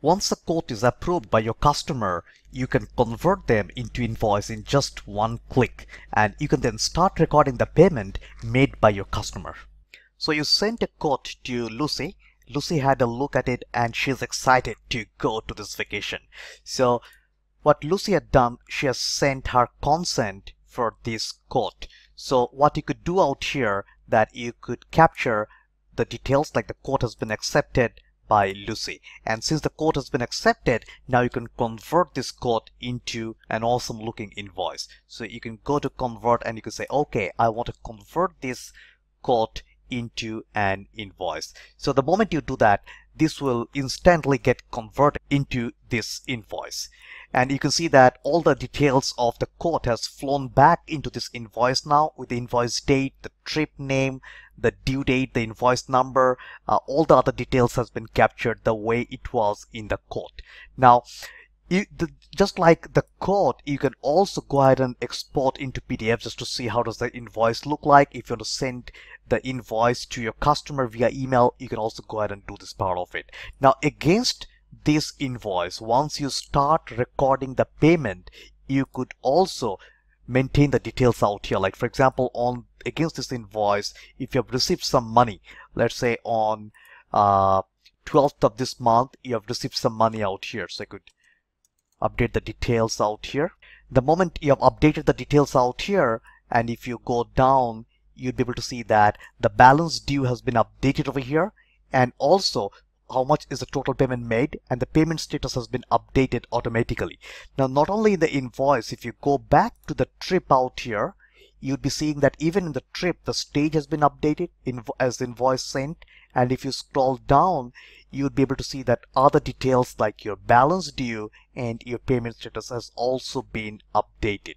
Once a quote is approved by your customer, you can convert them into invoice in just one click and you can then start recording the payment made by your customer. So you sent a quote to Lucy. Lucy had a look at it and she's excited to go to this vacation. So what Lucy had done, she has sent her consent for this quote. So what you could do out here that you could capture the details like the quote has been accepted by Lucy. And since the quote has been accepted, now you can convert this quote into an awesome looking invoice. So you can go to convert and you can say, okay, I want to convert this quote into an invoice. So the moment you do that, this will instantly get converted into this invoice. And you can see that all the details of the quote has flown back into this invoice now with the invoice date, the trip name, the due date, the invoice number, uh, all the other details has been captured the way it was in the quote. Now, you, the, just like the quote, you can also go ahead and export into PDF just to see how does the invoice look like. If you want to send the invoice to your customer via email, you can also go ahead and do this part of it. Now, against this invoice, once you start recording the payment, you could also maintain the details out here. Like for example, on against this invoice, if you have received some money, let's say on uh, 12th of this month, you have received some money out here. So I could update the details out here. The moment you have updated the details out here, and if you go down, you'd be able to see that the balance due has been updated over here. And also how much is the total payment made and the payment status has been updated automatically. Now not only in the invoice, if you go back to the trip out here, you'd be seeing that even in the trip the stage has been updated as invoice sent and if you scroll down you'd be able to see that other details like your balance due and your payment status has also been updated.